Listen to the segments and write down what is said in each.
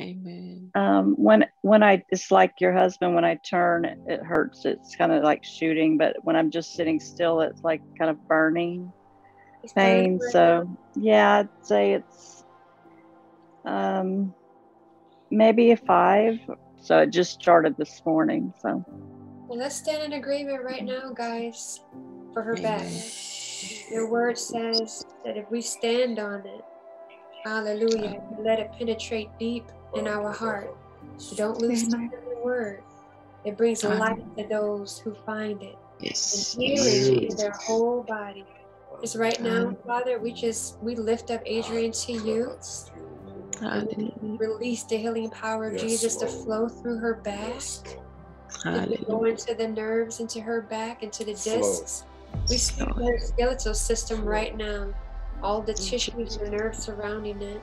Amen. Um, when when I it's like your husband. When I turn, it, it hurts. It's kind of like shooting. But when I'm just sitting still, it's like kind of burning It's pain. burning So yeah, I'd say it's um, maybe a five. So it just started this morning. So Well, let's stand in agreement right now, guys, for her back. Your word says that if we stand on it, hallelujah, let it penetrate deep in our heart. So don't lose sight of the word. It brings life to those who find it Yes. and healing in their whole body. Just right now, Father, we just we lift up Adrianne to you. Release the healing power of Yes, Jesus to flow through her back. Go into the nerves, into her back, into the Flow. discs. We speak to her skeletal system right now, all the tissues and nerves surrounding it.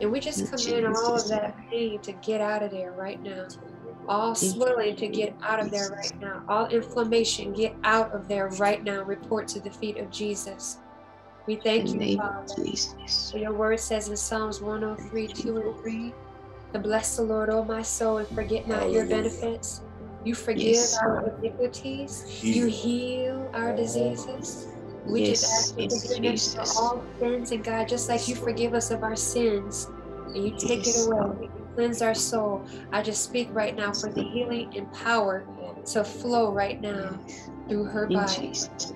And we just command all of that pain to get out of there right now. All swelling to get out of there right now. All inflammation, get out of there right now. Report to the feet of Jesus. We thank you, Father. For your word says in Psalms 103, 2 and 3, to bless the Lord, O my soul, and forget not your benefits. You forgive Yes. our iniquities. You heal our diseases. We just ask for yes, forgiveness for Jesus. all sins, and God, just like you forgive us of our sins, and you take Yes. it away, you cleanse our soul. I just speak right now for the healing and power to flow right now through her body. Jesus'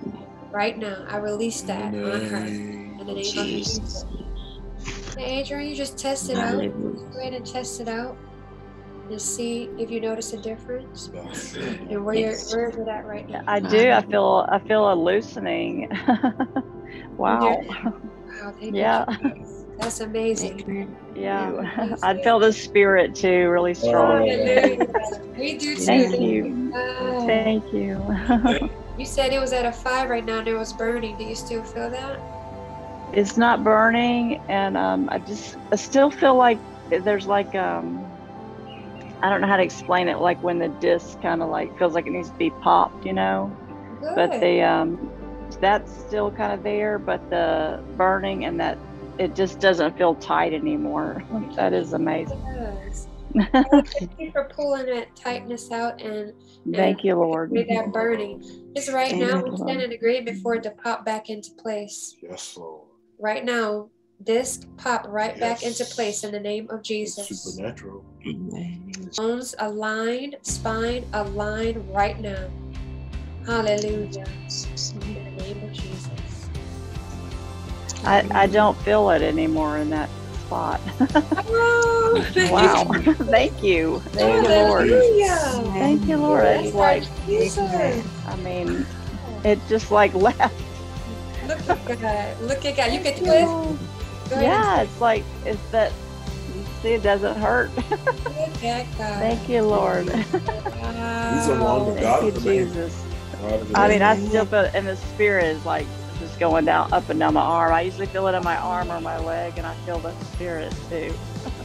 Right now, I release that on her. In the name of Jesus. Jesus. Hey, Adrianne, you just test it out. Go ahead and test it out and see if you notice a difference and where you're where is it at right now. I do. I feel I feel a loosening. wow. Wow, thank Yeah. you. That's amazing. Amen. Yeah. I feel the spirit too, really strong. Hallelujah. We do too. Thank you. God. Thank you. You said it was at a five right now and it was burning. Do you still feel that? it's not burning and um, i just i still feel like there's like um i don't know how to explain it like when the disc kind of like feels like it needs to be popped you know Good. but the um that's still kind of there but the burning and that it just doesn't feel tight anymore that is amazing Yes. Thank you for pulling that tightness out and thank you lord with that burning. Just right Thank now, we Lord. stand in agreement for it to pop back into place. Yes, Lord. Right now, disc pop right back into place in the name of It's Jesus. supernatural. Amen. Bones aligned, spine aligned right now. Hallelujah. In the name of Jesus. I, I don't feel it anymore in that spot Oh, wow thank you thank you lord thank you lord That's it's like Jesus. I mean, it just like left. Look at God. Look at God. You can twist. Go ahead Yeah, it's like it's that. See, it doesn't hurt. and look at God. Thank you, Lord. He's a wonder God Thank you. Jesus. I mean, I still feel, and the spirit is like just going down, up and down my arm. I usually feel it on my arm or my leg, and I feel the spirit too.